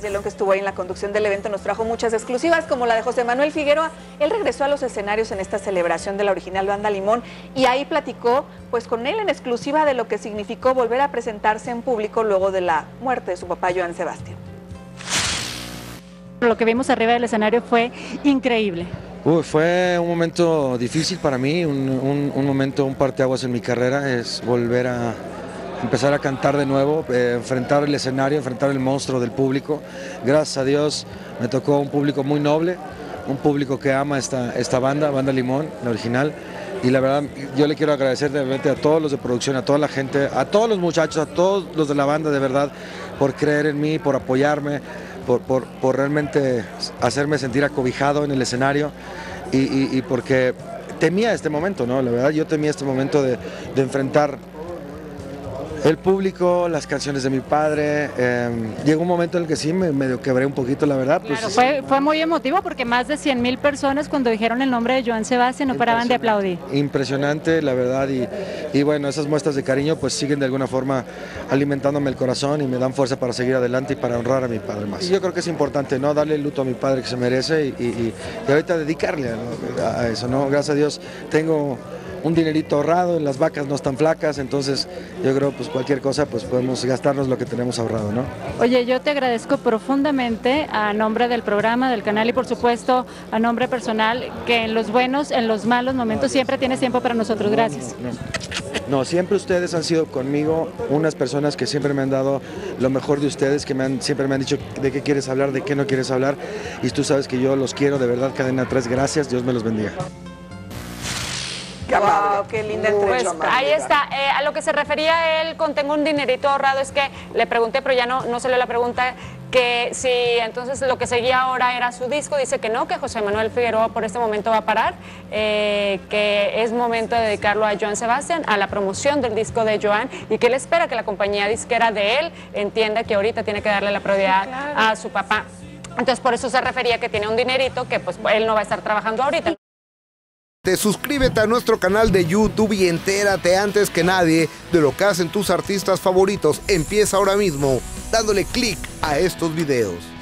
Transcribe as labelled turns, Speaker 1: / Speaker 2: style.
Speaker 1: Yelón, que estuvo ahí en la conducción del evento, nos trajo muchas exclusivas, como la de José Manuel Figueroa. Él regresó a los escenarios en esta celebración de la original Banda Limón y ahí platicó pues con él en exclusiva de lo que significó volver a presentarse en público luego de la muerte de su papá Joan Sebastián.
Speaker 2: Lo que vimos arriba del escenario fue increíble.
Speaker 3: Uy, fue un momento difícil para mí, un, un, un momento, un parteaguas en mi carrera, es volver a empezar a cantar de nuevo, eh, enfrentar el escenario, enfrentar el monstruo del público. Gracias a Dios me tocó un público muy noble, un público que ama esta, esta banda, Banda Limón, la original. Y la verdad, yo le quiero agradecer de verdad a todos los de producción, a toda la gente, a todos los muchachos, a todos los de la banda, de verdad, por creer en mí, por apoyarme, por, por, por realmente hacerme sentir acobijado en el escenario y, y, y, porque temía este momento, ¿no? La verdad, yo temía este momento de, de enfrentar el público, las canciones de mi padre. Eh, llegó un momento en el que sí me medio quebré un poquito, la verdad.
Speaker 2: Pues, claro, fue, fue, muy emotivo porque más de 100 mil personas cuando dijeron el nombre de Joan Sebastián no paraban de aplaudir.
Speaker 3: Impresionante, la verdad. Y, y, bueno, esas muestras de cariño pues siguen de alguna forma alimentándome el corazón y me dan fuerza para seguir adelante y para honrar a mi padre más. Y yo creo que es importante, ¿no? Darle el luto a mi padre que se merece y, y, y ahorita dedicarle a, a eso, ¿no? Gracias a Dios tengo un dinerito ahorrado, las vacas no están flacas, entonces yo creo pues cualquier cosa pues podemos gastarnos lo que tenemos ahorrado, ¿no?
Speaker 2: Oye, yo te agradezco profundamente a nombre del programa, del canal y por supuesto a nombre personal que en los buenos, en los malos momentos siempre tienes tiempo para nosotros. Gracias.
Speaker 3: No, no, no, siempre ustedes han sido conmigo unas personas que siempre me han dado lo mejor de ustedes, que me han, siempre me han dicho de qué quieres hablar, de qué no quieres hablar y tú sabes que yo los quiero de verdad, cadena 3, gracias, Dios me los bendiga.
Speaker 1: Qué wow, qué linda entrevista.
Speaker 4: Pues, ahí está. Eh, a lo que se refería él con tengo un dinerito ahorrado es que le pregunté, pero ya no, no salió la pregunta, que si entonces lo que seguía ahora era su disco. Dice que no, que José Manuel Figueroa por este momento va a parar, eh, que es momento de dedicarlo a Joan Sebastián, a la promoción del disco de Joan y que él espera que la compañía disquera de él entienda que ahorita tiene que darle la prioridad claro. a su papá. Entonces por eso se refería que tiene un dinerito que pues él no va a estar trabajando ahorita.
Speaker 5: Te suscríbete a nuestro canal de YouTube y entérate antes que nadie de lo que hacen tus artistas favoritos. Empieza ahora mismo dándole clic a estos videos.